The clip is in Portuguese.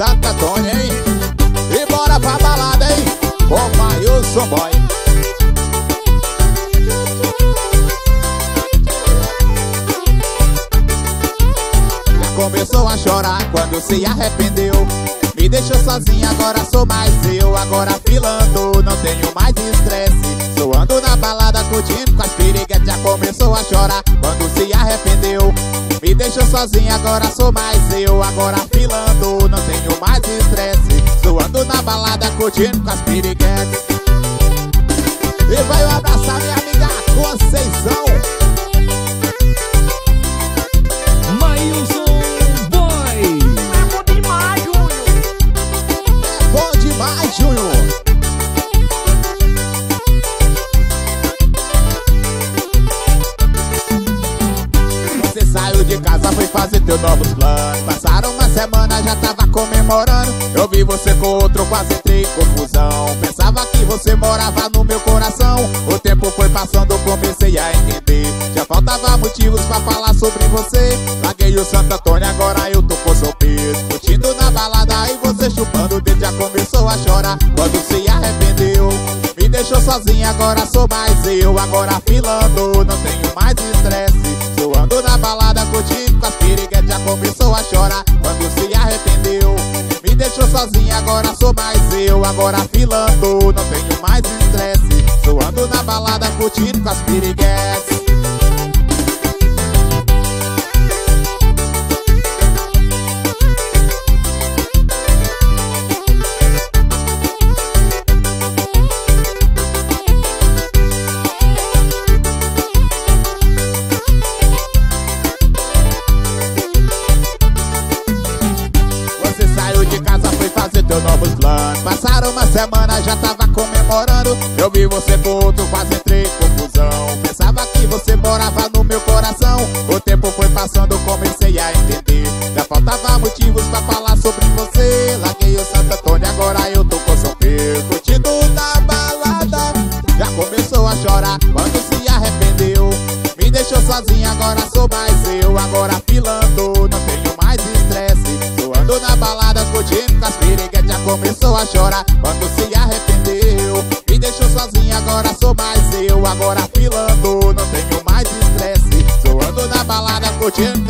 Santa Antônia, hein? E bora pra balada, hein? Com Mailson Boy. Já começou a chorar quando se arrependeu. Me deixou sozinha, agora sou mais eu. Agora filando, não tenho mais estresse. Zoando na balada, curtindo com as piriguetes. Já começou a chorar arrependeu Me deixou sozinha, agora sou mais eu. Agora filando, não tenho mais estresse. Suando na balada, curtindo com as piriguetes. E vai um abraçar minha casa, foi fazer teu novos planos Passaram uma semana, já tava comemorando. Eu vi você com outro, quase entrei em confusão. Pensava que você morava no meu coração. O tempo foi passando, comecei a entender. Já faltava motivos pra falar sobre você. Larguei o Santo Antônio, agora eu tô com solteiro Curtindo na balada e você chupando o dedo Já começou a chorar. Quando se arrependeu Me deixou sozinha, agora sou mais eu. Agora filando, não tenho mais estresse. Suando na balada, curtindo com as Já começou a chorar quando se arrependeu. Me deixou sozinha, agora sou mais eu. Agora filando, não tenho mais estresse. Suando na balada, curtindo com as piriguetes saiu de casa, foi fazer teus novos planos Passaram uma semana, já tava comemorando. Eu vi você com outro, quase entrei em confusão Pensava que você morava no meu coração. O tempo foi passando, comecei a entender. Já faltava motivos pra falar sobre você. Larguei o Santo Antônio, agora eu tô com solteiro Curtindo na balada Já começou a chorar quando se arrependeu. Me deixou sozinha, agora sou mais Agora filando, não tenho mais estresse. Suando na balada, curtindo